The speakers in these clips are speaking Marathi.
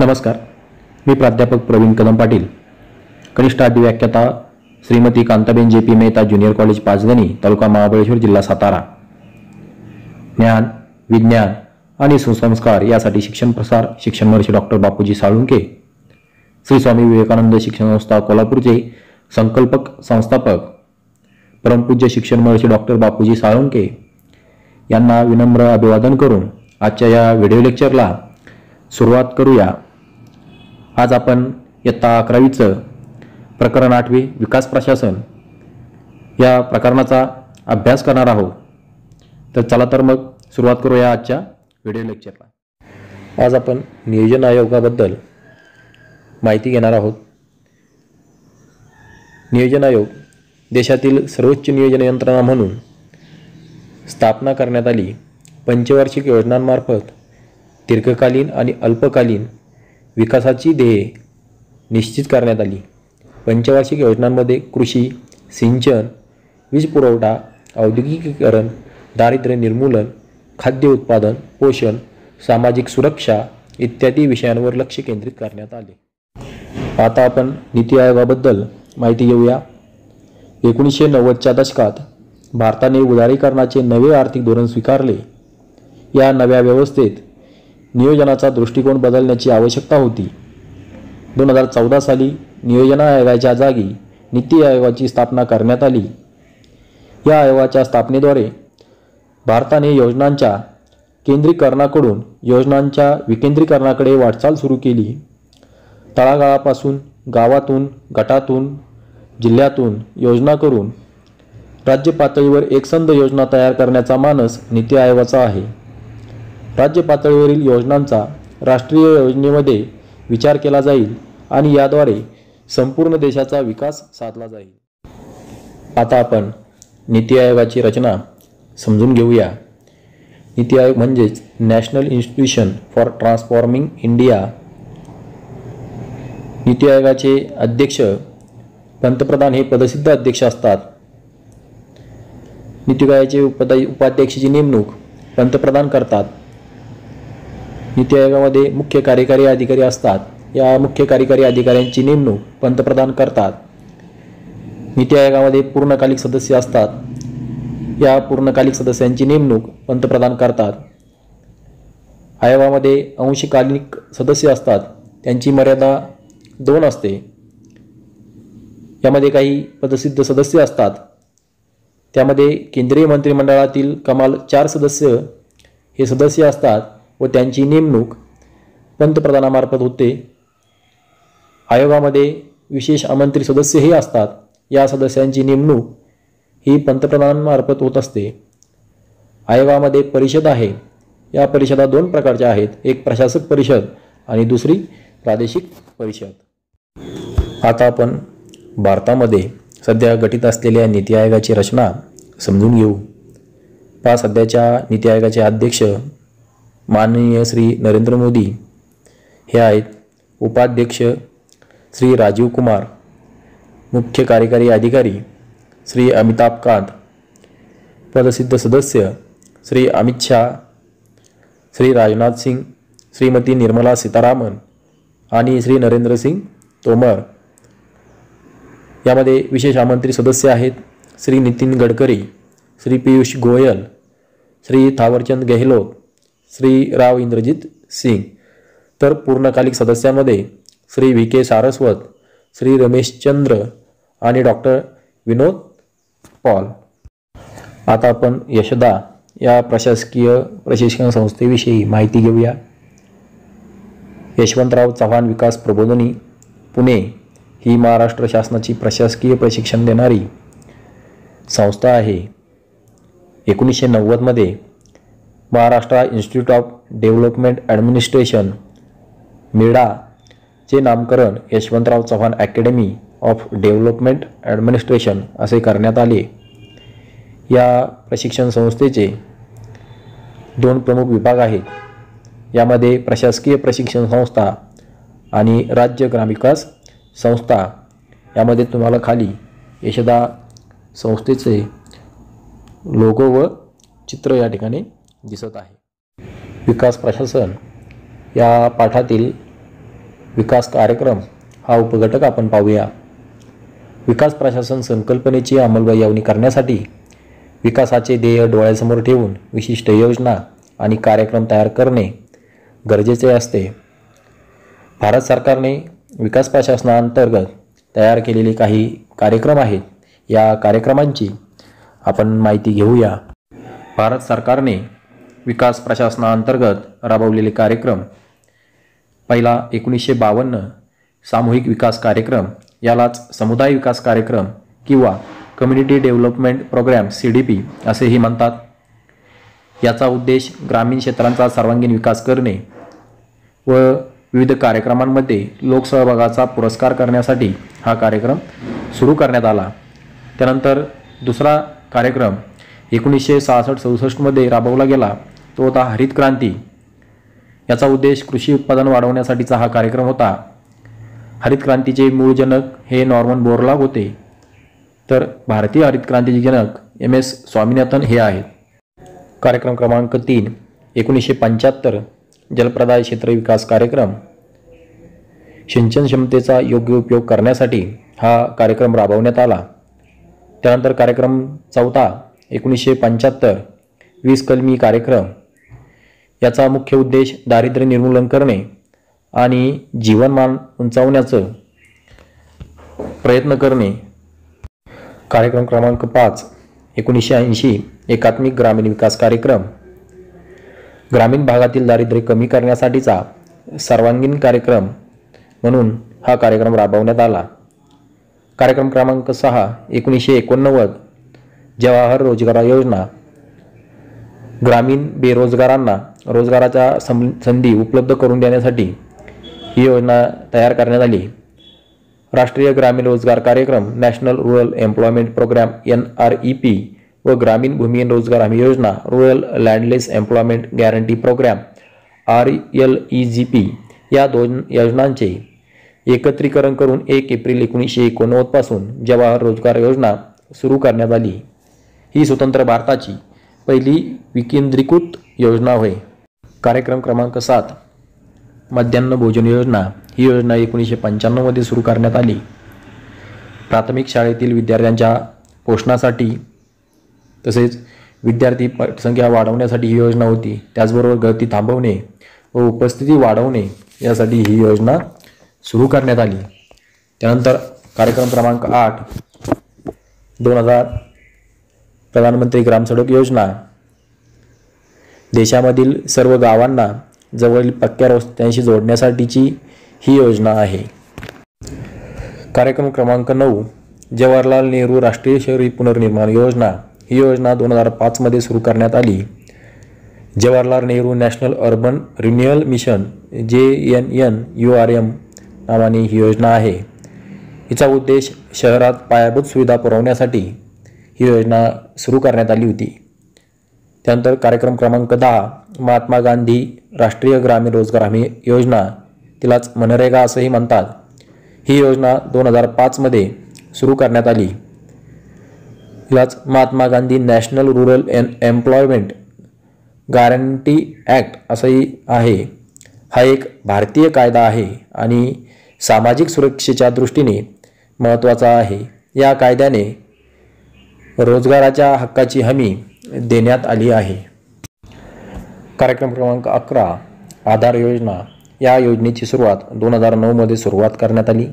नमस्कार. मी प्राध्यापक प्रवीण कदम पाटील. कनिष्ठ अधिव्याख्याता Shrimati Kantaben J P Mehta junior college Panchgani taluka Mahabaleshwar जिल्हा सातारा. ज्ञान विज्ञान आणि सुसंस्कार यासाठी शिक्षण प्रसार शिक्षण महर्षी डॉक्टर बापूजी साळुंके श्री स्वामी विवेकानंद शिक्षण संस्था कोल्हापूरचे संकल्पक संस्थापक परमपूज्य शिक्षण महर्षी डॉक्टर बापूजी साळुंके यांना विनम्र अभिवादन करून आजच्या या व्हिडिओ लेक्चरला सुरुवात करूया. आज आपण इयत्ता अकरावीचं प्रकरण आठवे विकास प्रशासन या प्रकरणाचा अभ्यास करणार आहोत. तर चला तर मग सुरुवात करूया आजच्या व्हिडिओ लेक्चरला. आज आपण नियोजन आयोगाबद्दल माहिती घेणार आहोत. नियोजन आयोग देशातील सर्वोच्च नियोजन यंत्रणा म्हणून स्थापना करण्यात आली. पंचवार्षिक योजनांमार्फत दीर्घकालीन आणि अल्पकालीन विकासाची ध्येये निश्चित करण्यात आली. पंचवार्षिक योजनांमध्ये कृषी सिंचन वीज पुरवठा औद्योगिकीकरण दारिद्र्य निर्मूलन खाद्य उत्पादन पोषण सामाजिक सुरक्षा इत्यादी विषयांवर लक्ष केंद्रित करण्यात आले. आता आपण नीती आयोगाबद्दल माहिती घेऊया. एकोणीसशे नव्वदच्या दशकात भारताने उदारीकरणाचे नवे आर्थिक धोरण स्वीकारले. या नव्या व्यवस्थेत नियोजनाचा दृष्टिकोन बदलण्याची आवश्यकता होती. दोन हजार चौदा साली नियोजन आयोगाच्या जागी नीती आयोगाची स्थापना करण्यात आली. या आयोगाच्या स्थापनेद्वारे भारताने योजनांच्या केंद्रीकरणाकडून योजनांच्या विकेंद्रीकरणाकडे वाटचाल सुरू केली. तळागाळापासून गावातून गटातून जिल्ह्यातून योजना करून राज्य पातळीवर एकसंध योजना तयार करण्याचा मानस नीती आयोगाचा आहे. राज्य पातळीवरील योजनांचा राष्ट्रीय योजनेमध्ये विचार केला जाईल आणि याद्वारे संपूर्ण देशाचा विकास साधला जाईल. आता आपण नीती आयोगाची रचना समजून घेऊया. नीती आयोग म्हणजेच national institution for transforming India. NITI आयोगाचे अध्यक्ष पंतप्रधान हे पदसिद्ध अध्यक्ष असतात. नीती आयोगाचे उपदा उपाध्यक्षाची नेमणूक पंतप्रधान करतात. नीती आयोगामध्ये मुख्य कार्यकारी अधिकारी असतात. या मुख्य कार्यकारी अधिकाऱ्यांची नेमणूक पंतप्रधान करतात. नीती आयोगामध्ये पूर्णकालिक सदस्य असतात. या पूर्णकालिक सदस्यांची नेमणूक पंतप्रधान करतात. आयोगामध्ये अंशकालिक सदस्य असतात. त्यांची मर्यादा दोन असते. यामध्ये काही पदसिद्ध सदस्य असतात. त्यामध्ये केंद्रीय मंत्रिमंडळातील कमाल चार सदस्य हे सदस्य असतात. व त्यांची नेमणूक पंतप्रधानामार्फत होते. आयोगामध्ये विशेष आमंत्रित सदस्यही असतात. या सदस्यांची नेमणूक ही पंतप्रधानांमार्फत होत असते. आयोगामध्ये परिषद आहे. या परिषदा दोन प्रकारच्या आहेत. एक प्रशासक परिषद आणि दुसरी प्रादेशिक परिषद. आता आपण भारतामध्ये सध्या गठीत असलेल्या नीती आयोगाची रचना समजून घेऊ. पहा सध्याच्या नीती आयोगाचे अध्यक्ष माननीय श्री नरेंद्र मोदी हे आहेत उपाध्यक्ष श्री राजीव कुमार मुख्य कार्यकारी अधिकारी श्री अमिताभ कांत पदसिद्ध सदस्य श्री अमित शाह श्री राजनाथ सिंग श्रीमती निर्मला सीतारामन आणि श्री नरेंद्र सिंग तोमर. यामध्ये विशेष आमंत्रित सदस्य आहेत श्री नितीन गडकरी श्री पियुष गोयल श्री थावरचंद गेहलोत श्री राव इंद्रजित सिंग. तर पूर्णकालिक सदस्यांमध्ये श्री व्ही के सारस्वत श्री रमेशचंद्र आणि डॉक्टर विनोद पॉल. आता आपण यशदा या प्रशासकीय प्रशिक्षण संस्थेविषयी माहिती घेऊया. यशवंतराव चव्हाण विकास प्रबोधनी पुणे ही महाराष्ट्र शासनाची प्रशासकीय प्रशिक्षण देणारी संस्था आहे. एकोणीसशे नव्वदमध्ये Maharashtra institute of development administration मेडाचे नामकरण Yashwantrao Chavan academy of development administration असे करण्यात आले. या प्रशिक्षण संस्थेचे दोन प्रमुख विभाग आहेत. यामध्ये प्रशासकीय प्रशिक्षण संस्था आणि राज्य ग्रामविकास संस्था. यामध्ये तुम्हाला खाली यशदा संस्थेचे लोगो व चित्र या ठिकाणी दिसत आहे. विकास प्रशासन या पाठातील विकास कार्यक्रम हा उपघटक आपण पाहूया. विकास प्रशासन संकल्पनेची अंमलबजावणी करण्यासाठी विकासाचे ध्येय डोळ्यासमोर ठेवून विशिष्ट योजना आणि कार्यक्रम तयार करणे गरजेचे असते. भारत सरकारने विकास प्रशासनाअंतर्गत तयार केलेले काही कार्यक्रम आहेत. या कार्यक्रमांची आपण माहिती घेऊया. भारत सरकारने विकास प्रशासनाअंतर्गत राबवलेले कार्यक्रम. पहिला एकोणीसशे बावन्न सामूहिक विकास कार्यक्रम यालाच समुदाय विकास कार्यक्रम किंवा community development programme C D P असेही म्हणतात. याचा उद्देश ग्रामीण क्षेत्रांचा सर्वांगीण विकास करणे व विविध कार्यक्रमांमध्ये लोकसहभागाचा पुरस्कार करण्यासाठी हा कार्यक्रम सुरू करण्यात आला. त्यानंतर दुसरा कार्यक्रम एकोणीसशे सहासष्ट चौसष्टमध्ये राबवला गेला. तो होता हरित क्रांती. याचा उद्देश कृषी उत्पादन वाढवण्यासाठीचा हा कार्यक्रम होता. हरित क्रांतीचे मूळ जनक हे नॉर्मन बोरलाग होते. तर भारतीय हरित क्रांतीचे जनक एम एस स्वामीनाथन हे आहेत. कार्यक्रम क्रमांक तीन एकोणीसशे पंच्याहत्तर जलप्रदाय क्षेत्र विकास कार्यक्रम. सिंचन क्षमतेचा योग्य उपयोग करण्यासाठी हा कार्यक्रम राबवण्यात आला. त्यानंतर कार्यक्रम चौथा एकोणीसशे पंच्याहत्तर वीस कलमी कार्यक्रम. याचा मुख्य उद्देश दारिद्र्य निर्मूलन करणे आणि जीवनमान उंचावण्याचं प्रयत्न करणे. कार्यक्रम क्रमांक पाच एकोणीसशे ऐंशी एकात्मिक ग्रामीण विकास कार्यक्रम. ग्रामीण भागातील दारिद्र्य कमी करण्यासाठीचा सर्वांगीण कार्यक्रम म्हणून हा कार्यक्रम राबवण्यात आला. कार्यक्रम क्रमांक सहा एकोणीसशे एकोणनव्वद जवाहर रोजगार योजना ग्रामीण बेरोजगारांना रोजगाराच्या सं संधी उपलब्ध करून देण्यासाठी ही योजना तयार करण्यात आली. राष्ट्रीय ग्रामीण रोजगार कार्यक्रम national rural employment programme N R E P व ग्रामीण भूमिहीन रोजगार हमी योजना rural landless employment guarantee programme R L E G P या दोन योजनांचे एकत्रीकरण करून एक एप्रिल एकोणीसशे एकोणनव्वदपासून जवाहर रोजगार योजना सुरू करण्यात आली. ही स्वतंत्र भारताची पहिली विकेंद्रीकृत योजना होय. कार्यक्रम क्रमांक सात मध्यान्ह भोजन योजना. ही योजना एकोणीसशे पंच्याण्णवमध्ये सुरू करण्यात आली. प्राथमिक शाळेतील विद्यार्थ्यांच्या पोषणासाठी तसेच विद्यार्थी संख्या वाढवण्यासाठी ही योजना होती. त्याचबरोबर गळती थांबवणे व उपस्थिती वाढवणे यासाठी ही योजना सुरू करण्यात आली. त्यानंतर कार्यक्रम क्रमांक आठ दोन हजार प्रधानमंत्री ग्रामसडक योजना. देशामधील सर्व गावांना जवळील पक्क्या रस्त्यांशी जोडण्यासाठीची ही योजना आहे. कार्यक्रम क्रमांक नऊ जवाहरलाल नेहरू राष्ट्रीय शहरी पुनर्निर्माण योजना. ही योजना दोन हजार पाचमध्ये सुरू करण्यात आली. Jawaharlal Nehru national urban renewal mission J N N U R M नावाने ही योजना आहे. हिचा उद्देश शहरात पायाभूत सुविधा पुरवण्यासाठी ही योजना सुरू करण्यात आली होती. त्यानंतर कार्यक्रम क्रमांक दहा महात्मा गांधी राष्ट्रीय ग्रामीण रोजगार हमी योजना तिलाच मनरेगा असंही म्हणतात. ही योजना दोन हजार पाचमध्ये सुरू करण्यात आली. याच Mahatma Gandhi national rural N employment guarantee act असंही आहे. हा एक भारतीय कायदा आहे आणि सामाजिक सुरक्षेच्या दृष्टीने महत्त्वाचा आहे. या कायद्याने रोजगाराच्या हक्काची हमी देण्यात आली आहे. कार्यक्रम क्रमांक अकरा आधार योजना. या योजनेची सुरुवात दोन हजार नऊमध्ये सुरुवात करण्यात आली.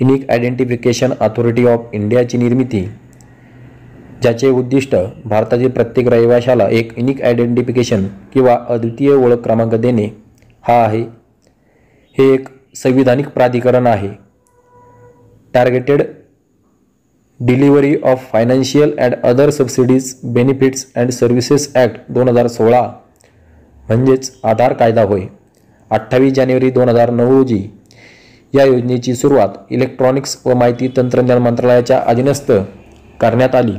युनिक आयडेंटिफिकेशन अथॉरिटी ऑफ इंडियाची निर्मिती ज्याचे उद्दिष्ट भारतातील प्रत्येक रहिवाशाला एक युनिक आयडेंटिफिकेशन किंवा अद्वितीय ओळख क्रमांक देणे हा आहे. हे एक संविधानिक प्राधिकरण आहे. Targeted delivery of financial and other subsidies benefits and services act दोन हजार सोळा म्हणजेच आधार कायदा होय. अठ्ठावीस जानेवारी दोन हजार नऊ रोजी या योजनेची सुरुवात इलेक्ट्रॉनिक्स व माहिती तंत्रज्ञान मंत्रालयाच्या अधीनस्थ करण्यात आली.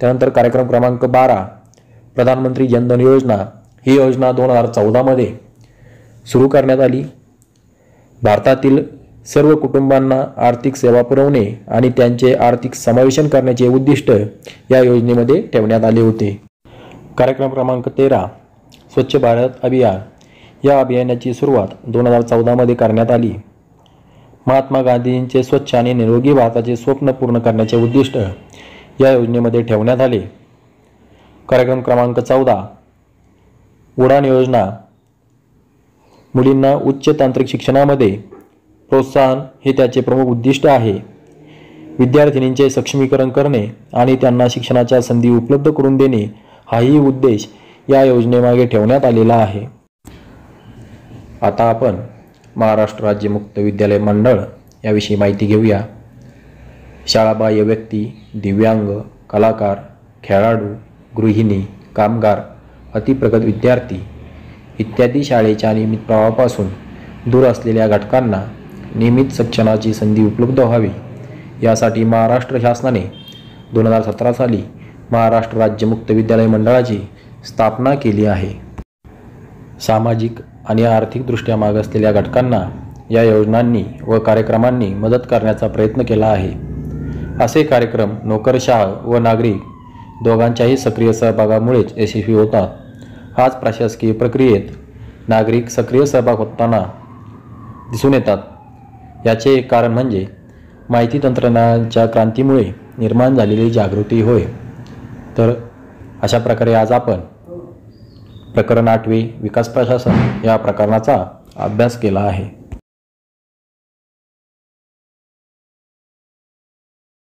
त्यानंतर कार्यक्रम क्रमांक बारा प्रधानमंत्री जनधन योजना ही योजना दोन हजार चौदामध्ये सुरू करण्यात आली. भारतातील सर्व कुटुंबांना आर्थिक सेवा पुरवणे आणि त्यांचे आर्थिक समावेशन करण्याचे उद्दिष्ट या योजनेमध्ये ठेवण्यात आले होते. कार्यक्रम क्रमांक तेरा स्वच्छ भारत अभियान. या अभियानाची सुरुवात दोन हजार चौदामध्ये करण्यात आली. महात्मा गांधींचे स्वच्छ आणि निरोगी भारताचे स्वप्न पूर्ण करण्याचे उद्दिष्ट या योजनेमध्ये ठेवण्यात आले. कार्यक्रम क्रमांक चौदा उडान योजना. मुलींना उच्च तांत्रिक शिक्षणामध्ये प्रोत्साहन हे त्याचे प्रमुख उद्दिष्ट आहे. विद्यार्थिनींचे सक्षमीकरण करणे आणि त्यांना शिक्षणाच्या संधी उपलब्ध करून देणे हाही उद्देश या योजनेमागे ठेवण्यात आलेला आहे. आता आपण महाराष्ट्र राज्य मुक्त विद्यालय मंडळ याविषयी माहिती घेऊया. शाळाबाह्य व्यक्ती दिव्यांग कलाकार खेळाडू गृहिणी कामगार अतिप्रगत विद्यार्थी इत्यादी शाळेच्या नियमित प्रवाहापासून दूर असलेल्या घटकांना नियमित शिक्षणाची संधी उपलब्ध व्हावी. यासाठी महाराष्ट्र शासनाने दोन हजार सतरा साली महाराष्ट्र राज्य मुक्त विद्यालय मंडळाची स्थापना केली आहे. सामाजिक आणि आर्थिकदृष्ट्या मागासलेल्या घटकांना या योजनांनी व कार्यक्रमांनी मदत करण्याचा प्रयत्न केला आहे. असे कार्यक्रम नोकरशाह व नागरिक दोघांच्याही सक्रिय सहभागामुळेच यशस्वी होतात. हाच प्रशासकीय प्रक्रियेत नागरिक सक्रिय सहभाग होताना दिसून येतात. याचे एक कारण म्हणजे माहिती तंत्रज्ञानाच्या क्रांतीमुळे निर्माण झालेली जागृती होय. तर अशा प्रकारे आज आपण प्रकरण आठवे विकास प्रशासन या प्रकरणाचा अभ्यास केला आहे.